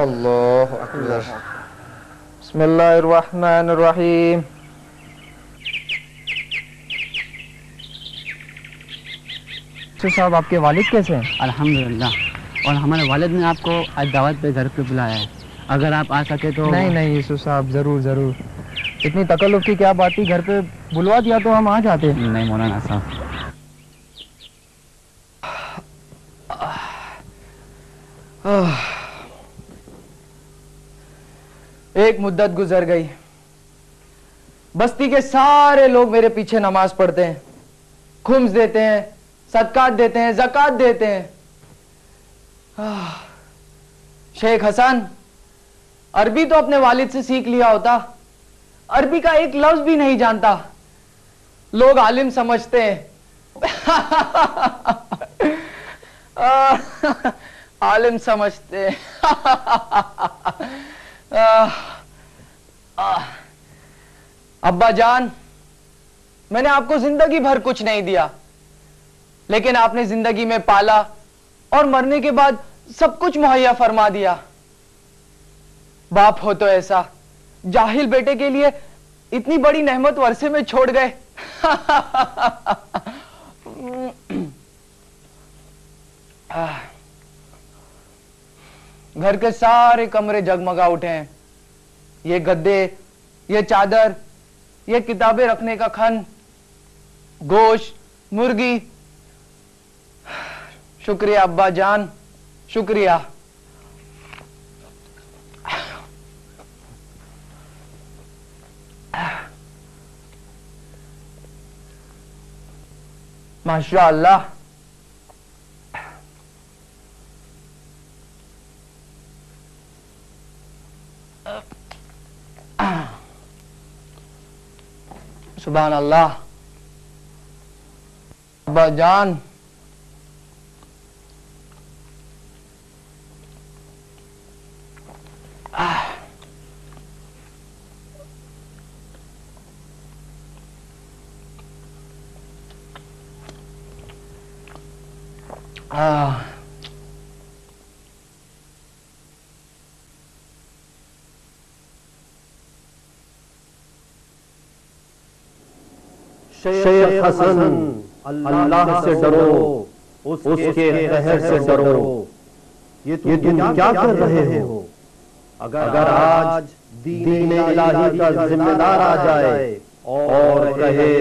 अल्लाहु अकबर बिस्मिल्लाहिर रहमानिर रहीम तो साहब आपके वालिद कैसे हैं? अल्हम्दुलिल्लाह। और हमारे वालिद ने आपको आज दावत पे घर पे बुलाया है। अगर आप आ सके तो नहीं नहीं यूसुफ साहब ज़रूर ज़रूर। इतनी तकल्लुफ की क्या बात थी? घर पे बुलवा दिया तो हम आ जाते। नहीं मौलाना साहब। एक मुद्दत गुजर गई। बस्ती के सारे लोग मेरे पीछे नमाज़ पढ़ते हैं। खुम्स देते हैं, सदकात देते हैं, जक़ात देते हैं। शेख हसन, अरबी तो अपने वालिद से सीख लिया होता। अरबी का एक लफ्ज भी नहीं जानता। लोग आलिम समझते हैं। आलिम समझते हैं। अब्बा जान, मैंने आपको ज़िंदगी भर कुछ नहीं दिया, लेकिन आपने ज़िंदगी में पाला और मरने के बाद सब कुछ मुहैया फरमा दिया बाप हो तो ऐसा, जाहिल बेटे के लिए इतनी बड़ी नेमत वर्षे में छोड़ गए। घर के सारे कमरे जगमगा उठे हैं। ये गद्दे, ये चादर, ये किताबें रखने का खन, गोश, मुर्गी। शुक्रिया, अब्बा जान। शुक्रिया। माशा अल्लाह सुबह अल्लाह अब्बा जान शेख हसन अल्लाह से डरो उसके कहर से डरो। ये तुम, ये तुम क्या कर रहे हो? अगर आज दीन इलाही का जिम्मेदार आ जाए और कहे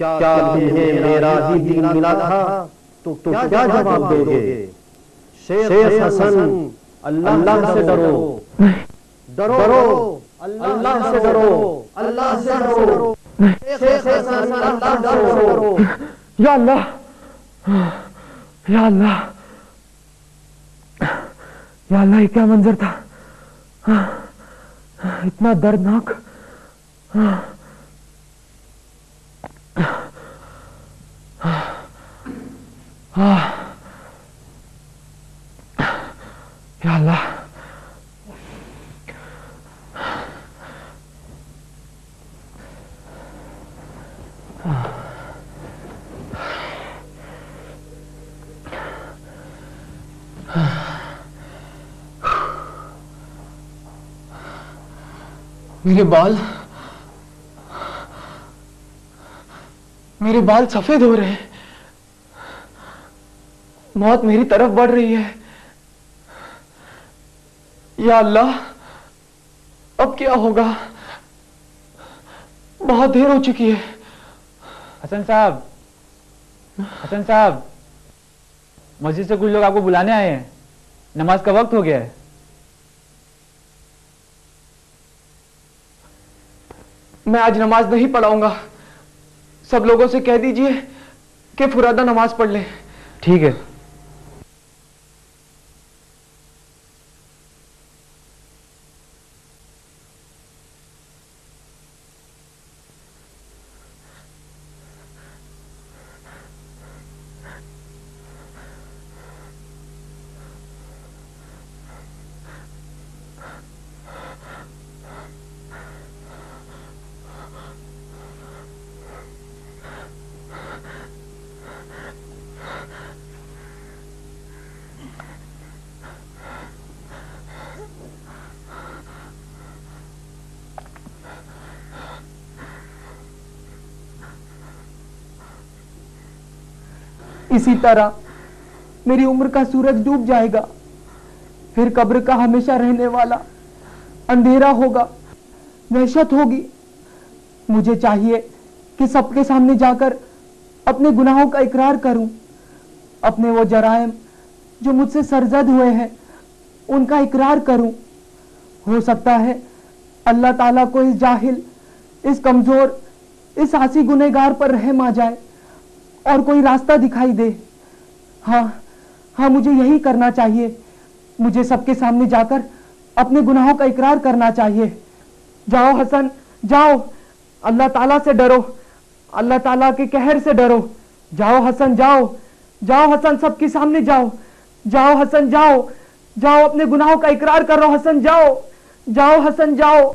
क्या तुम्हें मेरा ही दीन मिला था? तो, तो क्या जवाब दोगे? शेख हसन अल्लाह से डरो। डरो। अल्लाह से डरो। अल्लाह से डरो। अल्लाह या क्या मंजर था इतना दर्दनाक या अल्लाह मेरे बाल मेरे बाल सफ़ेद हो रहे हैं। मौत मेरी तरफ़ बढ़ रही है। या अल्लाह, अब क्या होगा? बहुत देर हो चुकी है। हसन साहब हसन साहब। मस्जिद से कुछ लोग आपको बुलाने आए हैं? नमाज़ का वक्त हो गया है। मैं आज नमाज़ नहीं पढ़ाऊँगा। सब लोगों से कह दीजिए कि फुरादा नमाज़ पढ़ ले। ठीक है। इसी तरह मेरी उम्र का सूरज डूब जाएगा, फिर कब्र का हमेशा रहने वाला अंधेरा होगा दहशत होगी। मुझे चाहिए कि सबके सामने जाकर अपने गुनाहों का इकरार करूँ। अपने वो जरायम जो मुझसे सरजद हुए हैं, उनका इकरार करूँ। हो सकता है अल्लाह ताला को इस जाहिल, इस कमज़ोर, इस आसी गुनेगार पर रहम आ जाए। और कोई रास्ता दिखाई दे। हाँ हाँ मुझे यही करना चाहिए। मुझे सबके सामने जाकर अपने गुनाहों का इकरार करना चाहिए। जाओ हसन, जाओ। अल्लाह ताला से डरो। अल्लाह ताला के कहर से डरो। जाओ हसन, जाओ। जाओ हसन, सबके सामने जाओ। जाओ हसन, जाओ। जाओ, अपने गुनाहों का इकरार करो हसन, जाओ। जाओ हसन, जाओ।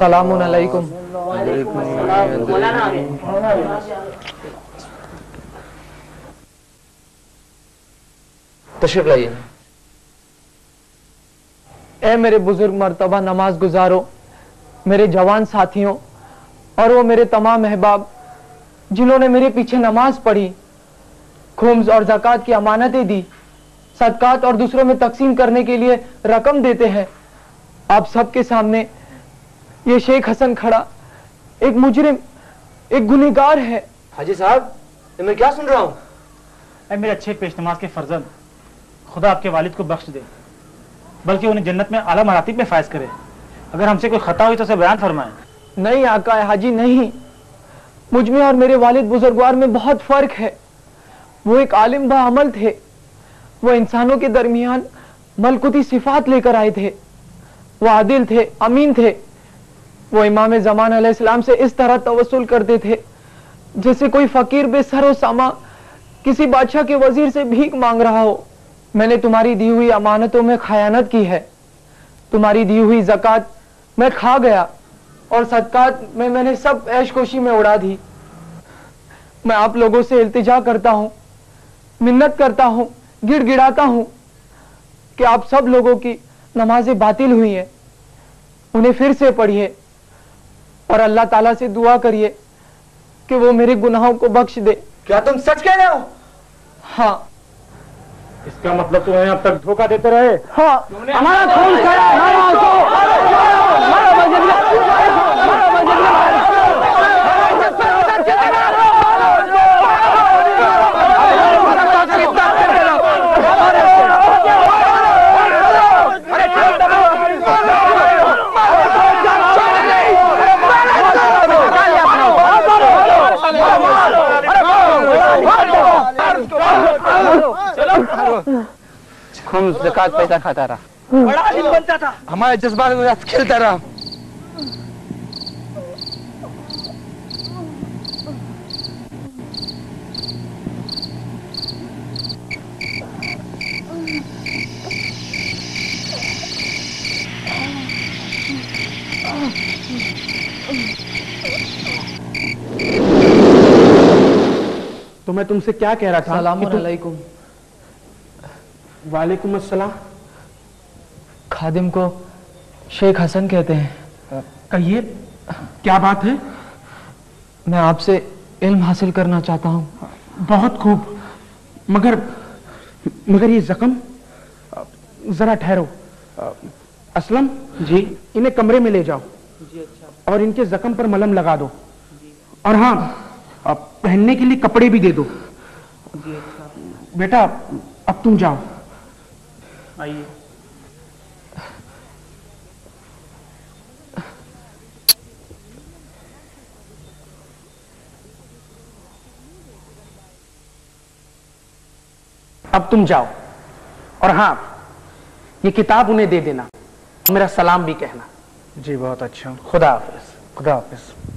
सलाम अलैकुम तशरीफ लाइए ए मेरे बुजुर्ग मर्तबा नमाज गुजारो मेरे जवान साथियों और वो मेरे तमाम अहबाब जिन्होंने मेरे पीछे नमाज पढ़ी खुम्स और जक़ात की अमानतें दी सदकात और दूसरों में तकसीम करने के लिए रकम देते हैं। आप सबके सामने ये शेख हसन खड़ा एक मुजरिम एक गुनेगार है। हाजी साहब मैं क्या सुन रहा हूँ? मेरे अच्छे पेश नमाज़ के फर्जंद खुदा आपके वालिद को बख्श दे बल्कि उन्हें जन्नत में आला मरातिब में फायज करे। अगर हमसे कोई खता हुई तो उसे बयान फरमाए। नहीं आका है हाजी नहीं। मुझमें और मेरे वालिद बुजुर्गवार में बहुत फ़र्क है। वो एक आलिम बा अमल थे। वो इंसानों के दरमियान मलकुती सिफात लेकर आए थे। वो आदिल थे, अमीन थे। वो इमाम जमान अलैहिस्सलाम से इस तरह तवसुल करते थे, जैसे कोई फकीर बेसरो सामा किसी बादशाह के वज़ीर से भीख मांग रहा हो। मैंने तुम्हारी दी हुई अमानतों में खयानत की है। तुम्हारी दी हुई जक़ात मैं खा गया और सदकात में मैंने सब ऐश ऐशकोशी में उड़ा दी। मैं आप लोगों से इल्तिजा करता हूँ, मिन्नत करता हूँ गिड़गिड़ाता हूँ कि आप सब लोगों की नमाजें बातिल हुई हैं। उन्हें फिर से पढ़िए और अल्लाह ताला से दुआ करिए कि वो मेरे गुनाहों को बख्श दे। क्या तुम सच कह रहे हो? हाँ। इसका मतलब तुम्हें अब तक धोखा देते रहे? हाँ हमारा खून खुम्स ज़कात पैसा खाता रहा। बड़ा आलिम बनता था। हमारे जज्बात के साथ खेलता रहा। तो मैं तुमसे क्या कह रहा था? सलाम कि तुम- वालेकुम अस्सलाम। खादिम को शेख हसन कहते हैं। कहिए क्या बात है? मैं आपसे इल्म हासिल करना चाहता हूँ। बहुत खूब। मगर मगर ये जख्म जरा ठहरो। असलम जी। इन्हें कमरे में ले जाओ। जी अच्छा। और इनके जख्म पर मलम लगा दो। और हाँ पहनने के लिए कपड़े भी दे दो। जी अच्छा। बेटा अब तुम जाओ। आइए। अब तुम जाओ। और हाँ ये किताब उन्हें दे देना। मेरा सलाम भी कहना। जी बहुत अच्छा। खुदा हाफिज। खुदा हाफिज।